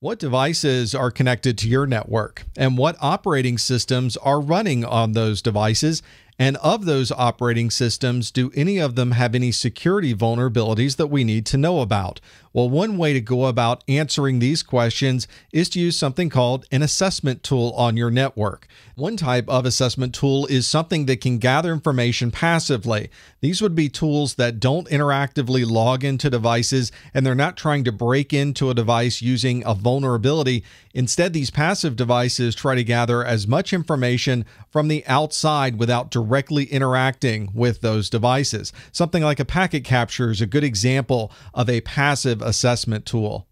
What devices are connected to your network and what operating systems are running on those devices? And of those operating systems, do any of them have any security vulnerabilities that we need to know about? Well, one way to go about answering these questions is to use something called an assessment tool on your network. One type of assessment tool is something that can gather information passively. These would be tools that don't interactively log into devices and they're not trying to break into a device using a vulnerability. Instead, these passive devices try to gather as much information from the outside without directly interacting with those devices. Something like a packet capture is a good example of a passive assessment tool.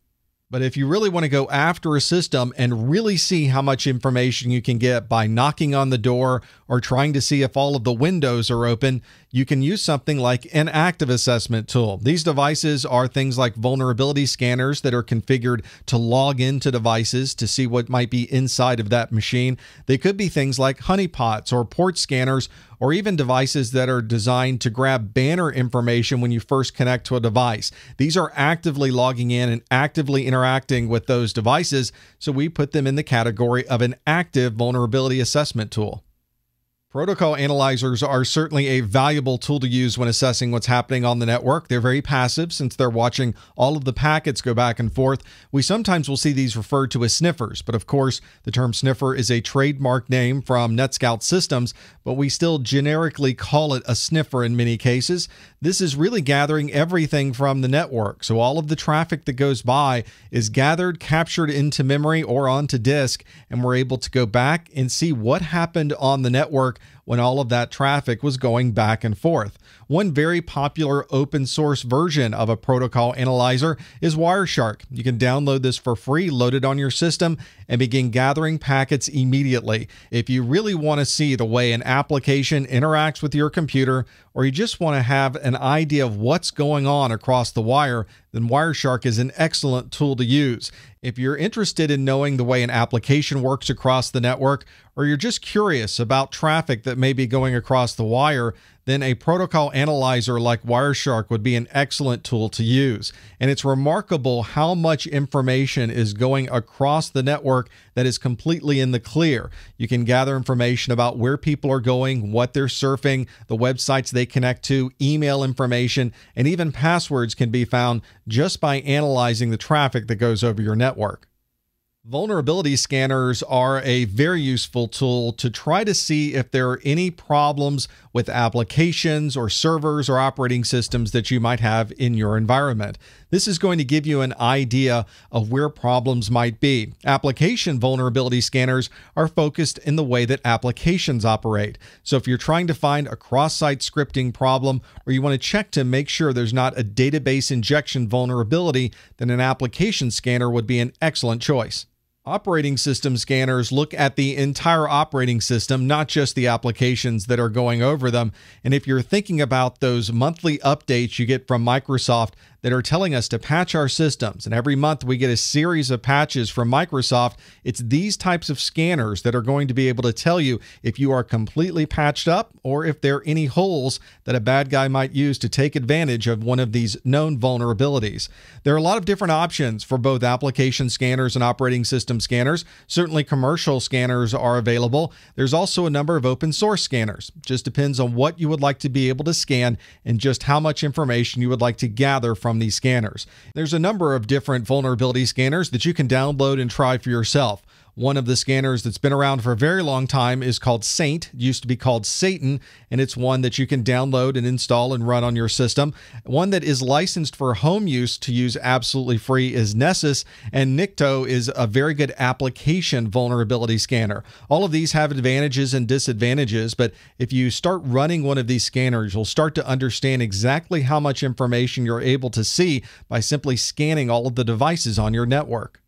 But if you really want to go after a system and really see how much information you can get by knocking on the door or trying to see if all of the windows are open, you can use something like an active assessment tool. These devices are things like vulnerability scanners that are configured to log into devices to see what might be inside of that machine. They could be things like honeypots or port scanners or even devices that are designed to grab banner information when you first connect to a device. These are actively logging in and actively interacting with those devices, so we put them in the category of an active vulnerability assessment tool. Protocol analyzers are certainly a valuable tool to use when assessing what's happening on the network. They're very passive since they're watching all of the packets go back and forth. We sometimes will see these referred to as sniffers, but of course, the term sniffer is a trademark name from NetScout Systems, but we still generically call it a sniffer in many cases. This is really gathering everything from the network. So all of the traffic that goes by is gathered, captured into memory or onto disk, and we're able to go back and see what happened on the network when all of that traffic was going back and forth. One very popular open source version of a protocol analyzer is Wireshark. You can download this for free, load it on your system, and begin gathering packets immediately. If you really want to see the way an application interacts with your computer, or you just want to have an idea of what's going on across the wire, then Wireshark is an excellent tool to use. If you're interested in knowing the way an application works across the network, or you're just curious about traffic that may be going across the wire, then a protocol analyzer like Wireshark would be an excellent tool to use. And it's remarkable how much information is going across the network that is completely in the clear. You can gather information about where people are going, what they're surfing, the websites they connect to, email information, and even passwords can be found just by analyzing the traffic that goes over your network. Vulnerability scanners are a very useful tool to try to see if there are any problems with applications or servers or operating systems that you might have in your environment. This is going to give you an idea of where problems might be. Application vulnerability scanners are focused in the way that applications operate. So if you're trying to find a cross site scripting problem or you want to check to make sure there's not a database injection vulnerability, then an application scanner would be an excellent choice. Operating system scanners look at the entire operating system, not just the applications that are going over them. And if you're thinking about those monthly updates you get from Microsoft, that are telling us to patch our systems. And every month we get a series of patches from Microsoft. It's these types of scanners that are going to be able to tell you if you are completely patched up or if there are any holes that a bad guy might use to take advantage of one of these known vulnerabilities. There are a lot of different options for both application scanners and operating system scanners. Certainly, commercial scanners are available. There's also a number of open source scanners. Just depends on what you would like to be able to scan and just how much information you would like to gather from from these scanners. There's a number of different vulnerability scanners that you can download and try for yourself. One of the scanners that's been around for a very long time is called Saint. It used to be called Satan, and it's one that you can download and install and run on your system. One that is licensed for home use to use absolutely free is Nessus, and Nikto is a very good application vulnerability scanner. All of these have advantages and disadvantages, but if you start running one of these scanners, you'll start to understand exactly how much information you're able to see by simply scanning all of the devices on your network.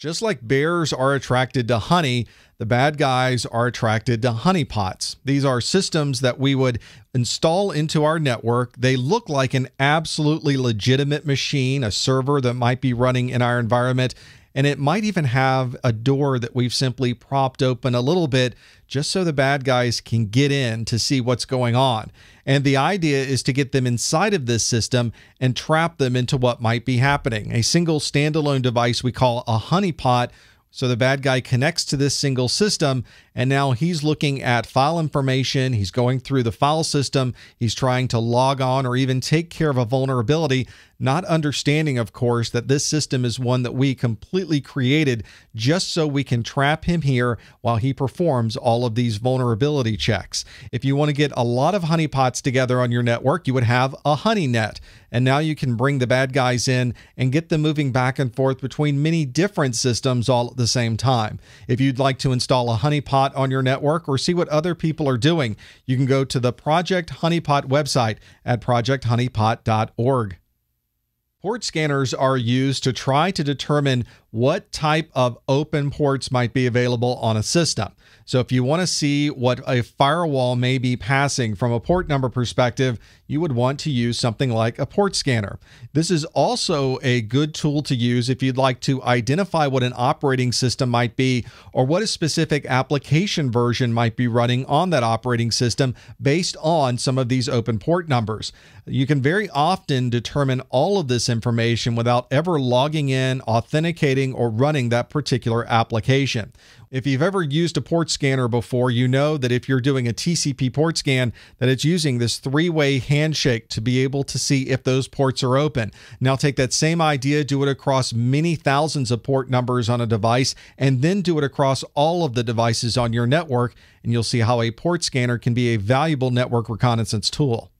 Just like bears are attracted to honey, the bad guys are attracted to honeypots. These are systems that we would install into our network. They look like an absolutely legitimate machine, a server that might be running in our environment, and it might even have a door that we've simply propped open a little bit just so the bad guys can get in to see what's going on. And the idea is to get them inside of this system and trap them into what might be happening. A single standalone device we call a honeypot so the bad guy connects to this single system, and now he's looking at file information. He's going through the file system. He's trying to log on or even take care of a vulnerability, not understanding, of course, that this system is one that we completely created just so we can trap him here while he performs all of these vulnerability checks. If you want to get a lot of honeypots together on your network, you would have a honey net. And now you can bring the bad guys in and get them moving back and forth between many different systems all at the same time. If you'd like to install a honeypot on your network or see what other people are doing, you can go to the Project Honeypot website at projecthoneypot.org. Port scanners are used to try to determine what type of open ports might be available on a system. So if you want to see what a firewall may be passing from a port number perspective, you would want to use something like a port scanner. This is also a good tool to use if you'd like to identify what an operating system might be or what a specific application version might be running on that operating system based on some of these open port numbers. You can very often determine all of this information without ever logging in, authenticating, or running that particular application. If you've ever used a port scanner before, you know that if you're doing a TCP port scan, that it's using this three-way handshake to be able to see if those ports are open. Now take that same idea, do it across many thousands of port numbers on a device, and then do it across all of the devices on your network, and you'll see how a port scanner can be a valuable network reconnaissance tool.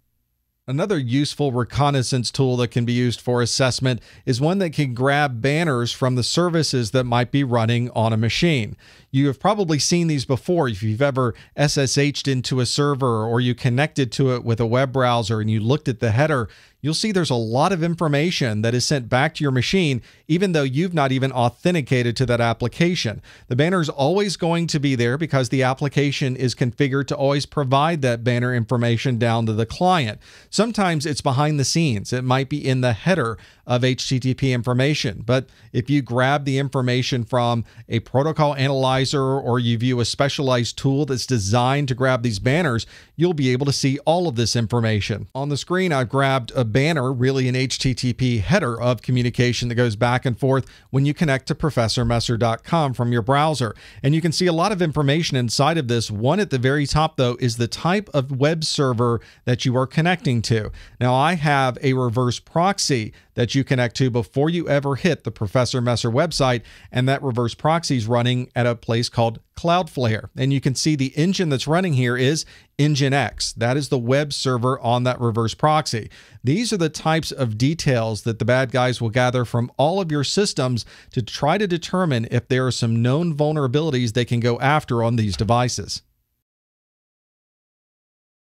Another useful reconnaissance tool that can be used for assessment is one that can grab banners from the services that might be running on a machine. You have probably seen these before if you've ever SSH'd into a server or you connected to it with a web browser and you looked at the header you'll see there's a lot of information that is sent back to your machine, even though you've not even authenticated to that application. The banner is always going to be there because the application is configured to always provide that banner information down to the client. Sometimes it's behind the scenes, it might be in the header of HTTP information. But if you grab the information from a protocol analyzer or you view a specialized tool that's designed to grab these banners, you'll be able to see all of this information. On the screen, I've grabbed a banner, really an HTTP header of communication that goes back and forth when you connect to professormesser.com from your browser. And you can see a lot of information inside of this. One at the very top, though, is the type of web server that you are connecting to. Now, I have a reverse proxy that you connect to before you ever hit the Professor Messer website. And that reverse proxy is running at a place called Cloudflare. And you can see the engine that's running here is Nginx. That is the web server on that reverse proxy. These are the types of details that the bad guys will gather from all of your systems to try to determine if there are some known vulnerabilities they can go after on these devices.